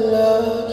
love.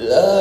love.